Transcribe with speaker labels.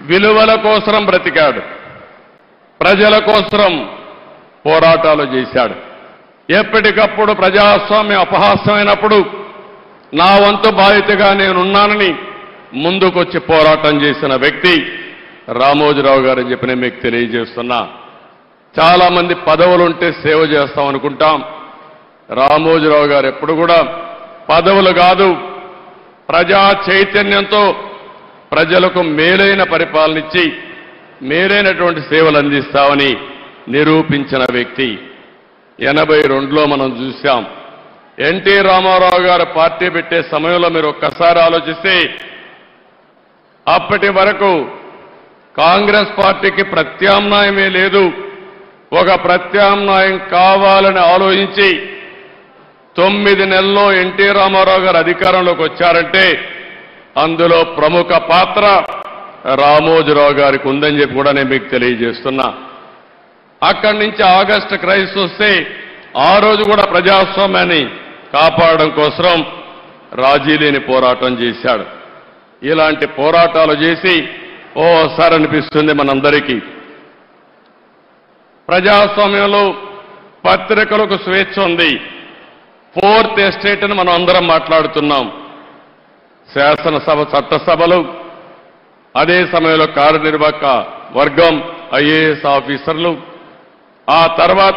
Speaker 1: విలువల కోసం బ్రతికాడు. ప్రజల కోసం పోరాటాలు చేశాడు. ఎప్పటికప్పుడు ప్రజాస్వామ్యం అపహాస్యమైనప్పుడు నా వంతు బాధ్యతగా నేనున్నానని ముందుకొచ్చి పోరాటం చేసిన వ్యక్తి రామోజీరావు గారు అని చెప్పి నేను మీకు తెలియజేస్తున్నా. చాలామంది పదవులుంటే సేవ చేస్తాం అనుకుంటాం రామోజీరావు గారు ఎప్పుడు కూడా పదవులు కాదు ప్రజా చైతన్యంతో ప్రజలకు మేలైన పరిపాలనిచ్చి మేలైనటువంటి సేవలు అందిస్తామని నిరూపించిన వ్యక్తి. ఎనభై రెండులో మనం చూశాం. ఎన్టీ రామారావు గారు పార్టీ పెట్టే సమయంలో మీరు ఒక్కసారి ఆలోచిస్తే అప్పటి వరకు కాంగ్రెస్ పార్టీకి ప్రత్యామ్నాయమే లేదు. ఒక ప్రత్యామ్నాయం కావాలని ఆలోచించి తొమ్మిది నెలల్లో ఎన్టీ రామారావు గారు అధికారంలోకి వచ్చారంటే అందులో ప్రముఖ పాత్ర రామోజీరావు గారికి ఉందని చెప్పి కూడా నేను మీకు తెలియజేస్తున్నా. అక్కడి నుంచి ఆగస్టు క్రైస్ వస్తే ఆ రోజు కూడా ప్రజాస్వామ్యాన్ని కాపాడడం కోసం రాజీలేని పోరాటం చేశాడు. ఇలాంటి పోరాటాలు చేసి ఓసారి అనిపిస్తుంది మనందరికీ. ప్రజాస్వామ్యంలో పత్రికలకు స్వేచ్ఛ ఉంది. ఫోర్త్ ఎస్టేట్ అని మనం అందరం మాట్లాడుతున్నాం. శాసనసభ చట్టసభలు అదే సమయంలో కార్యనిర్వాహక వర్గం ఐఏఎస్ ఆఫీసర్లు. ఆ తర్వాత